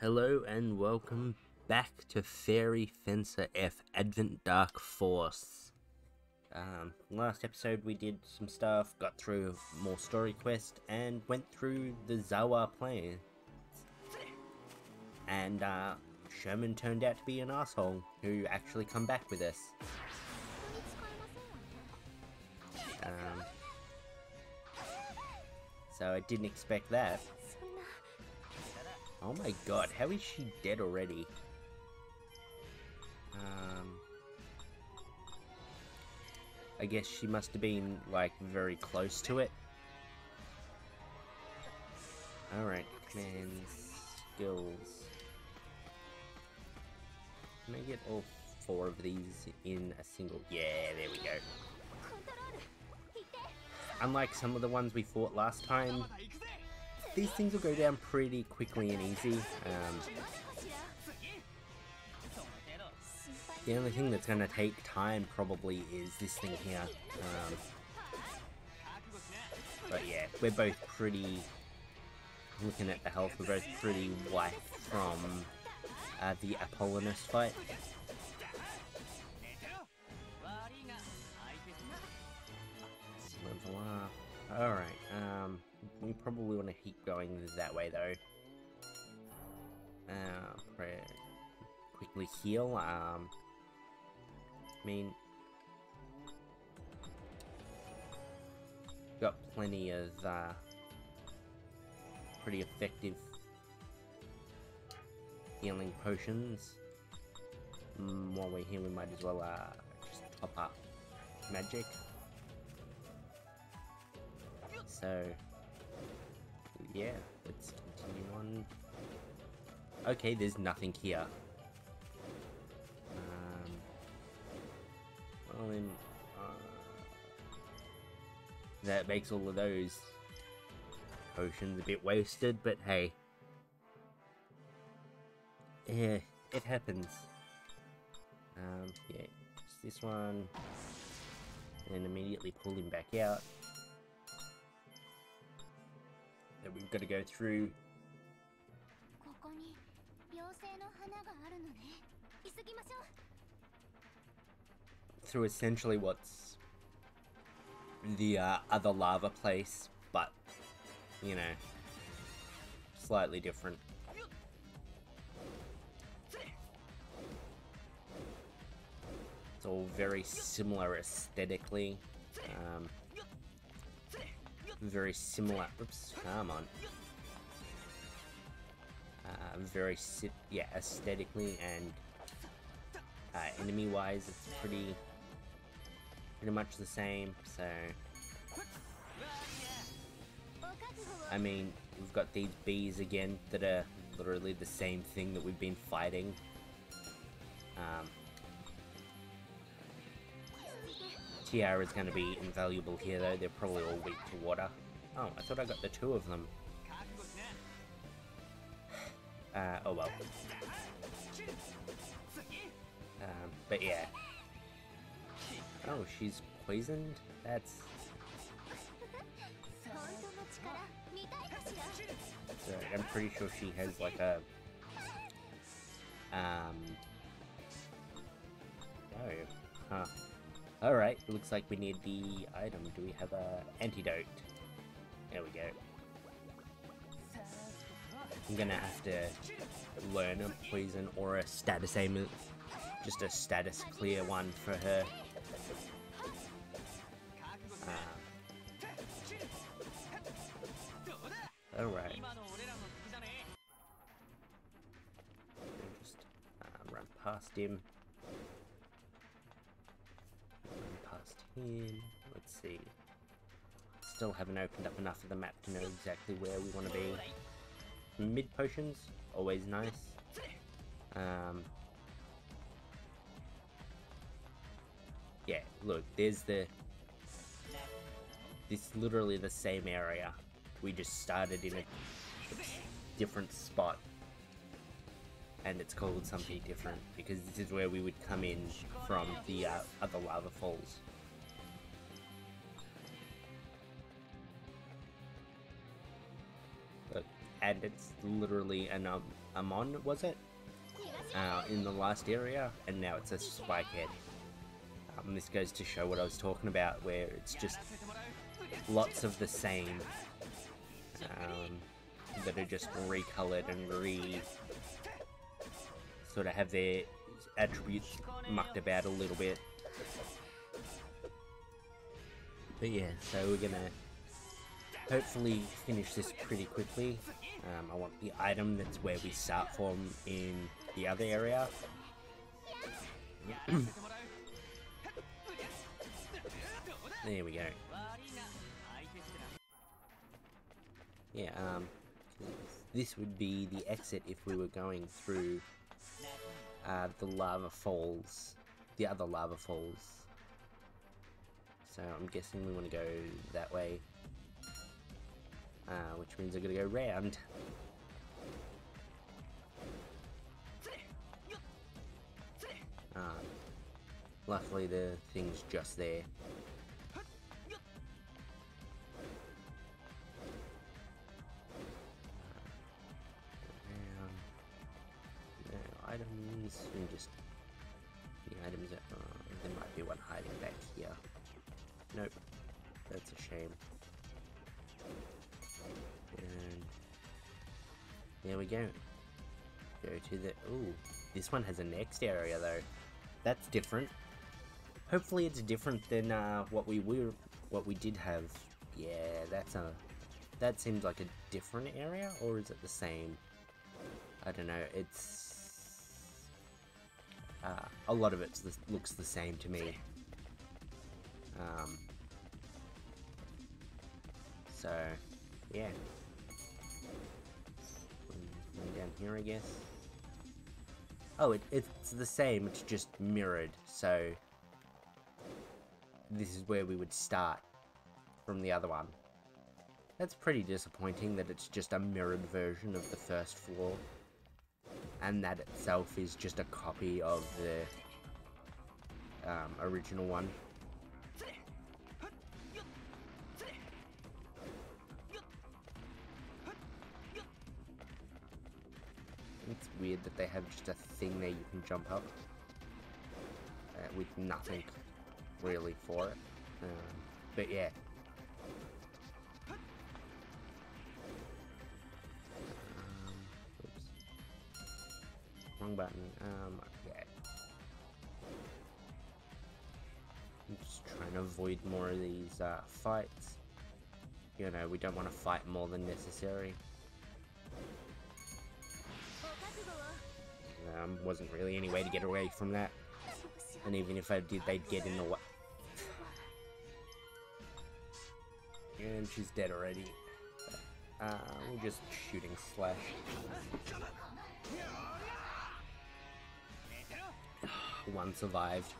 Hello and welcome back to Fairy Fencer F Advent Dark Force. Um, last episode we did some stuff, got through more story quest, and went through the Zawa Plains. And uh, Sherman turned out to be an asshole who actually come back with us. Um, so I didn't expect that. Oh my god, how is she dead already? Um, I guess she must have been, like, very close to it. Alright, commands, skills. Can I get all four of these in a single? Yeah, there we go. Unlike some of the ones we fought last time, these things will go down pretty quickly and easy. Um, the only thing that's going to take time probably is this thing here. Um, but yeah, we're both pretty, looking at the health, we're both pretty wiped from uh, the Apollonus fight. Level up. Alright, um, we probably want to keep going that way though. Uh, quickly heal. Um, I mean, got plenty of uh, pretty effective healing potions. Mm, while we're here, we might as well uh, just top up magic. So, yeah, let's continue on. Okay, there's nothing here. Um, well then, uh, that makes all of those potions a bit wasted, but hey. Yeah, it happens. Um, yeah, just this one. And immediately pull him back out that we've got to go through. Through essentially what's the uh, other lava place, but, you know, slightly different. It's all very similar aesthetically. Um, very similar. Oops, come on. Uh, very yeah, aesthetically and uh, enemy-wise, it's pretty pretty much the same. So, I mean, we've got these bees again that are literally the same thing that we've been fighting. Um, Tiara is going to be invaluable here though, they're probably all weak to water. Oh, I thought I got the two of them. Uh, oh well. Um, but yeah. Oh, she's poisoned? That's... So I'm pretty sure she has like a... Um... Oh, huh. Alright, looks like we need the item. Do we have a antidote? There we go. I'm gonna have to learn a poison or a status aim, just a status clear one for her. Uh, Alright. Just uh, run past him. Let's see. Still haven't opened up enough of the map to know exactly where we want to be. Mid potions, always nice. Um, yeah, look, there's the... This literally the same area. We just started in a different spot and it's called something different because this is where we would come in from the uh, other lava falls. And it's literally an um, Amon, was it? Uh, in the last area, and now it's a Spikehead. Um, this goes to show what I was talking about, where it's just lots of the same um, that are just recolored and re sort of have their attributes mucked about a little bit. But yeah, so we're gonna hopefully finish this pretty quickly. Um, I want the item that's where we start from in the other area. there we go. Yeah, um, this would be the exit if we were going through uh, the lava falls, the other lava falls. So I'm guessing we want to go that way, uh, which means I'm going to go round. Uh, luckily the thing's just there. Go go to the oh this one has a next area though. That's different. Hopefully it's different than uh, what we were what we did have. Yeah that's a that seems like a different area or is it the same? I don't know it's uh, a lot of it looks the same to me. Um, so, yeah. Down here, I guess. Oh, it, it's the same, it's just mirrored, so this is where we would start from the other one. That's pretty disappointing that it's just a mirrored version of the first floor and that itself is just a copy of the um, original one. Weird that they have just a thing there you can jump up uh, with nothing really for it. Um, but yeah, Wrong button. Um, okay. I'm just trying to avoid more of these uh, fights. You know, we don't want to fight more than necessary. Um, wasn't really any way to get away from that. And even if I did, they'd get in the way. and she's dead already. Uh, we're just shooting Slash. One survived.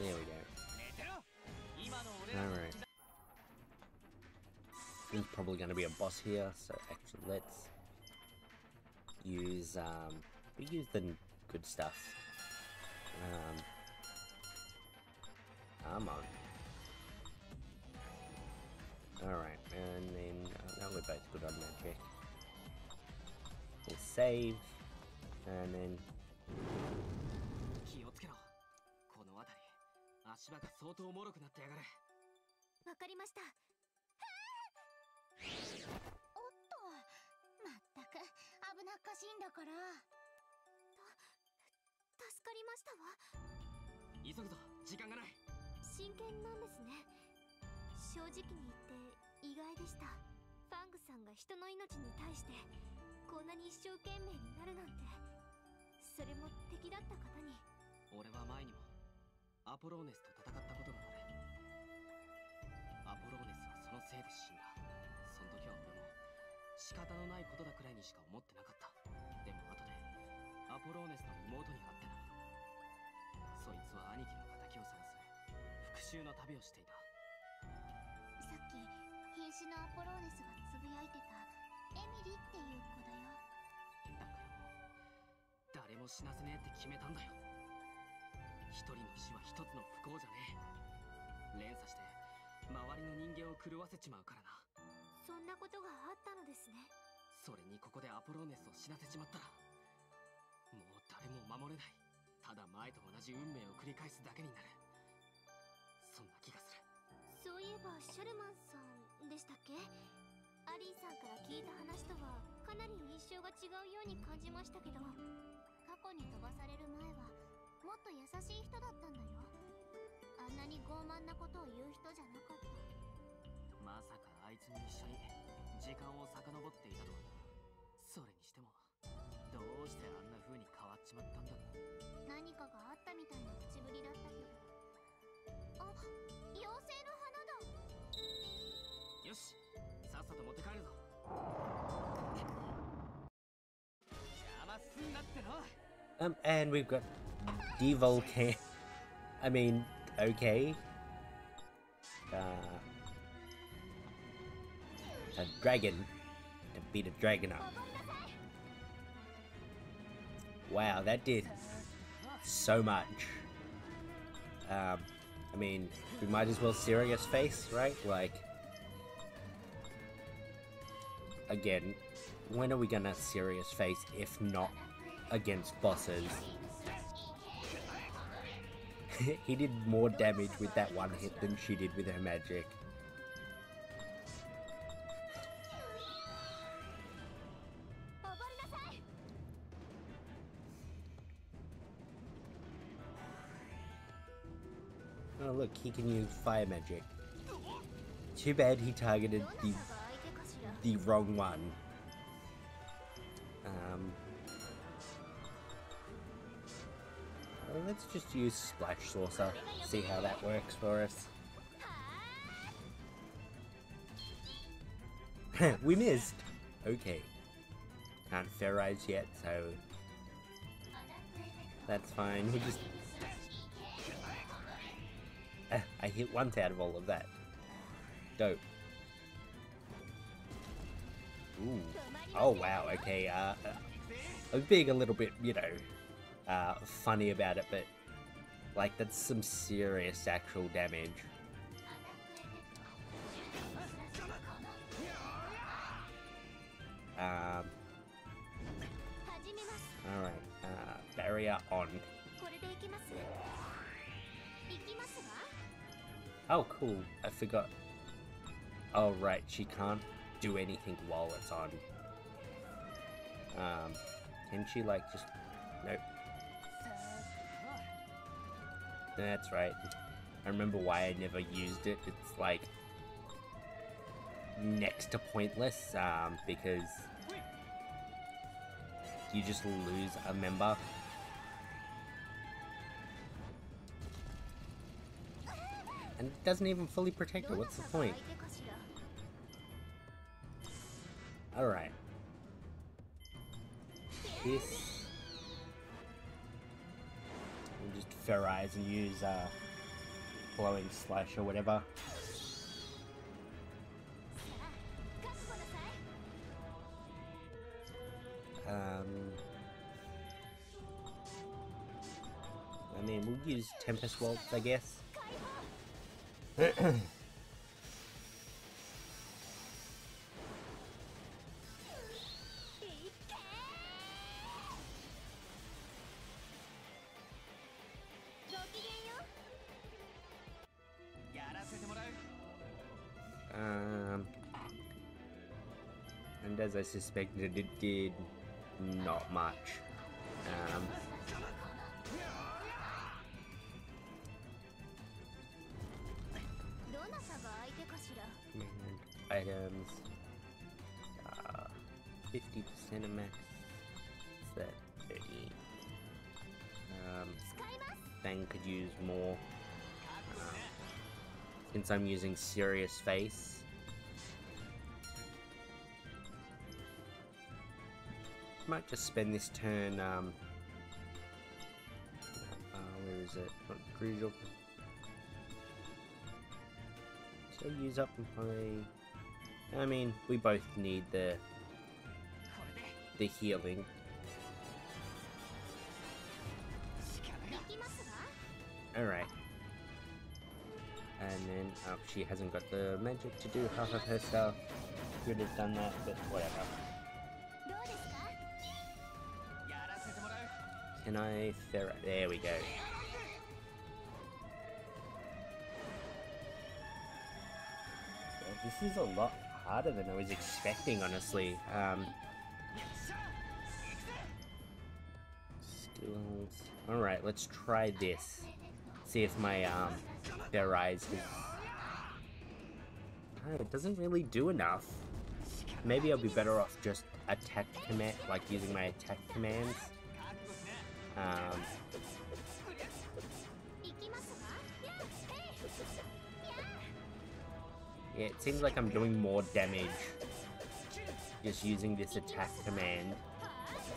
There we go. Alright. There's probably going to be a boss here, so actually let's use, um, we use the good stuff. Um, come on. Alright, and then, uh, now we're both good on magic. We'll save. And then 危なっかしいんだから。た助かりましたわ。急ぐぞ。時間がない。真剣なんですね。正直に言って意外でした。ファングさんが人の命に対してこんなに一生懸命になるなんて。それも敵だった方に。俺は前にもアポローネスと戦ったことがある。アポローネスはそのせいで死んだ仕方のないことだくらいにしか思ってなかった。でも後でアポローネスの妹に会ってな。そいつは兄貴の敵を探す。復讐の旅をしていた。さっき瀕死のアポローネスがつぶやいてたエミリっていう子だよ。も死なせねえって決めたんだよ。一人の死は一つの不幸じゃねえ。連鎖して周りの人間を狂わせちまうからなそそんなことがあったのですね。それにここでアポローネスを死なせちまったらもう誰も守れない。ただ前と同じ運命を繰り返すだけになる。そんな気がする。そういえばシャルマンさんでしたっけ？アリーさんから聞いた話とはかなり印象が違うように感じましたけど過去に飛ばされる前はもっと優しい人だったんだよ。あんなに傲慢なことを言う人じゃなかった。まさかあいつも一緒に時間を遡っていたとはな。それにしてもどうしてあんな風に変わっちまったんだろう。何かがあったみたいな口ぶりだったけど。あ妖精の花だ。よしさっさと持って帰るぞ。邪魔すんなっての。Um, and we've got Devolcan. I mean, okay. Uh, a dragon to beat a dragon up. Wow, that did so much. Um, I mean, we might as well serious face, right? Like, again, when are we gonna serious face if not against bosses? he did more damage with that one hit than she did with her magic. he can use fire magic. Too bad he targeted the, the wrong one. Um, let's just use Splash Saucer, see how that works for us. we missed! Okay. Can't ferrite yet, so... That's fine, we just I hit once out of all of that. Dope. Ooh. Oh, wow. Okay. Uh, uh I was being a little bit, you know, uh, funny about it, but, like, that's some serious actual damage. Um, Alright, uh, barrier on. Oh, cool, I forgot. Oh, right, she can't do anything while it's on. Um, can she, like, just... Nope. That's right. I remember why I never used it. It's like next to pointless, um, because you just lose a member. And it doesn't even fully protect it, what's the point? Alright. This... We'll just fairize and use, uh... Blowing Slash or whatever. Um... I mean, we'll use Tempest Waltz, I guess. Um, and as I suspected, it did not much. Um, items, uh, 50 percent of max, set thirty? Um, Fang could use more. Uh, since I'm using Serious Face, might just spend this turn, um, uh, where is it? Not crucial. So use up and play. I mean, we both need the the healing. Alright. And then oh, she hasn't got the magic to do half of her stuff. Could have done that, but whatever. Can I ferret? There we go. This is a lot harder than I was expecting, honestly. Um, skills. Alright, let's try this. See if my um, their eyes. Oh, it doesn't really do enough. Maybe I'll be better off just attack command, like using my attack commands. Um, It seems like I'm doing more damage just using this attack command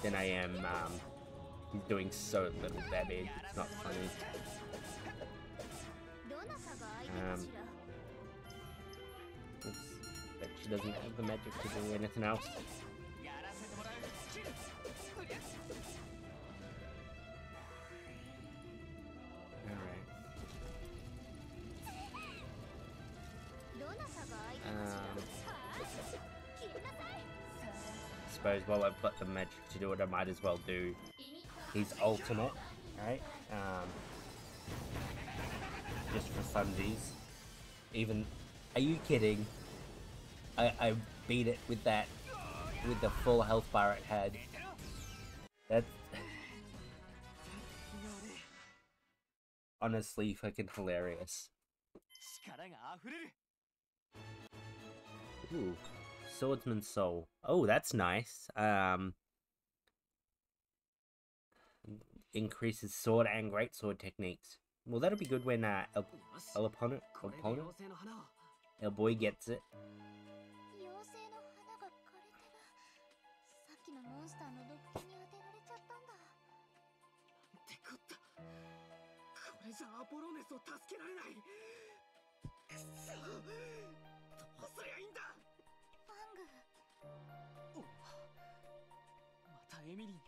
than I am um, doing so little damage. It's not funny. Um, she doesn't have the magic to do anything else. Um, suppose while I've got the magic to do it, I might as well do his ultimate, right? Um, just for funsies. Even, are you kidding? I, I beat it with that, with the full health bar it had. That's honestly fucking hilarious. Ooh, Swordsman's Soul. Oh, that's nice. Um, increases sword and greatsword techniques. Well, that'll be good when uh, El, El opponent, opponent, El boy gets it. どうすりゃいいんだ？ファング。おまたエミリーに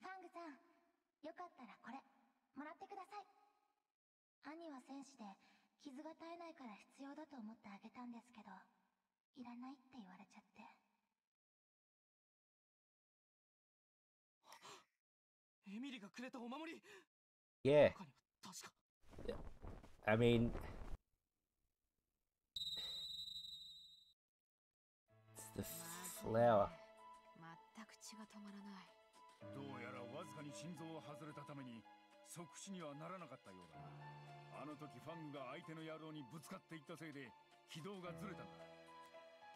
ファングさんよかったらこれもらってください。兄は戦士で傷が絶えないから必要だと思ってあげたんですけどいらないって言われちゃって。エミリーがくれたお守り Yeah, I mean, it's the flower. 全く血が止まらない。どうやらわずかに心臓を外れたために即死にはならなかったようだ。なあの時ファングが相手の野郎にぶつかっていったせいで軌道がずれたんだ。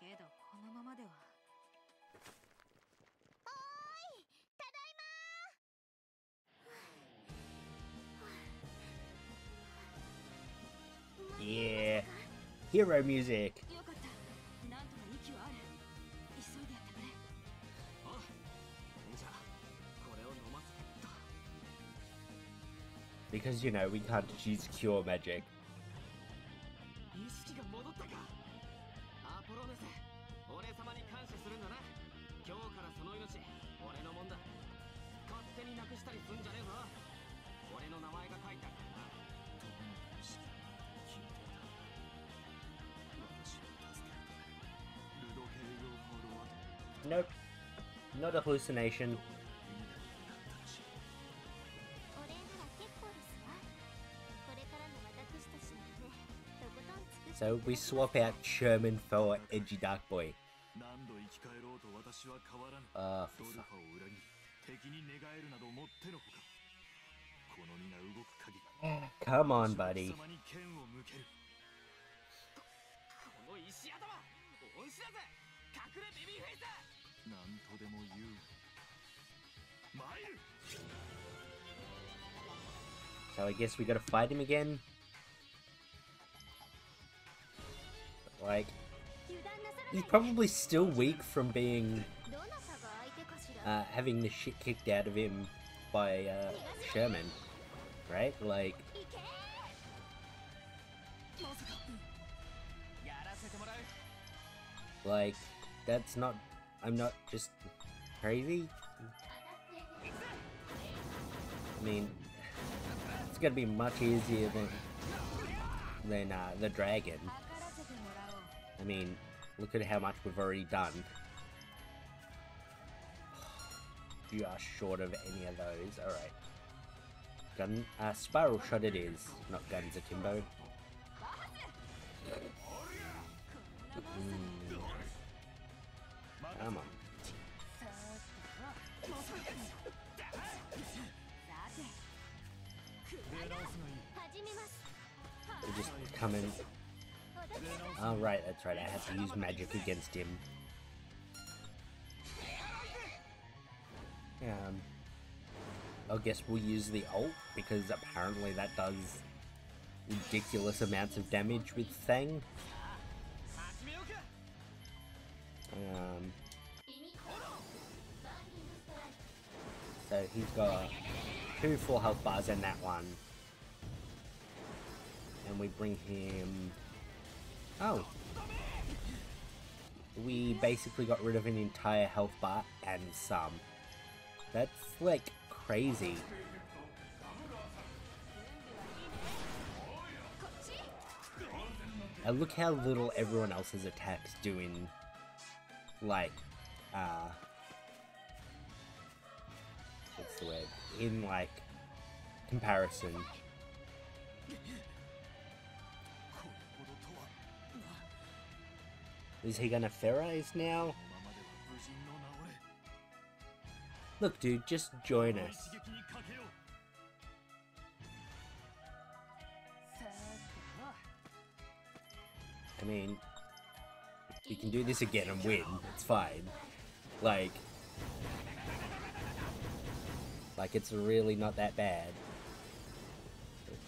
けどこのままではせてと Because you know we can't just use cure magic. Nope. Not a hallucination. So we swap out Sherman for Edgy Dark Boy. Ah, Come on, buddy. 貴様に剣を向けるこの石頭恩師だぜ隠れベビーフェイス何とでも言う参る So I guess we gotta fight him again. Like, 油断なさらない he's で probably still weak from being どなたが相手かしら uh, having the shit kicked out of him by uh, Sherman, right? Like, いけまさかやらせてもらう like that's not. I'm not just crazy. I mean, it's gonna be much easier than than uh, the dragon. I mean, look at how much we've already done. You are short of any of those. All right. Gun, uh, spiral shot it is, not guns akimbo. Mm. Come on. They just come in. Oh, Alright, that's right, I have to use magic against him. Um, I guess we'll use the ult, because apparently that does ridiculous amounts of damage with Fang. So he's got two full health bars in that one. And we bring him. Oh. We basically got rid of an entire health bar and some. That's like crazy. And look how little everyone else's attacks do in, like, uh, to it in like comparison. Is he gonna fairize now? Look, dude, just join us. I mean, we can do this again and win. It's fine. Like, like, it's really not that bad.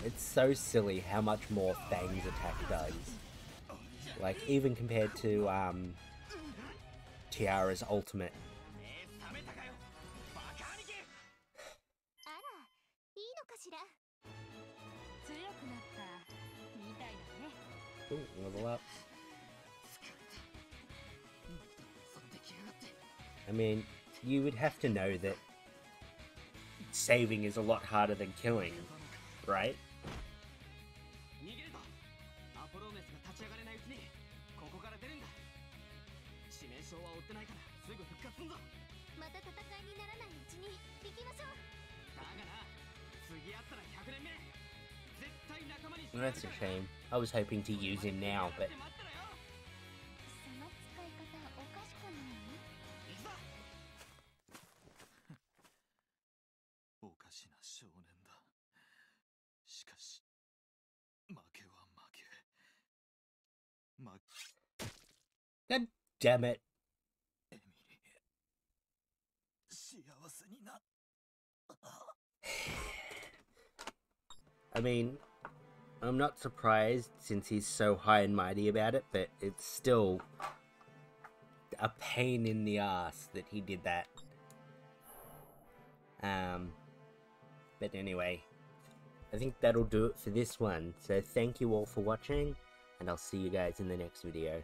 It's so silly how much more Fang's attack does. Like, even compared to, um, Tiara's ultimate. Ooh, level up. I mean, you would have to know that saving is a lot harder than killing, right? That's a shame. I was hoping to use him now, but しかし負けは負け負 God damn it. エミリ幸せにな I mean, I'm not surprised since he's so high and mighty about it, but it's still a pain in the ass that he did that. Um, but anyway, I think that'll do it for this one. So thank you all for watching, and I'll see you guys in the next video.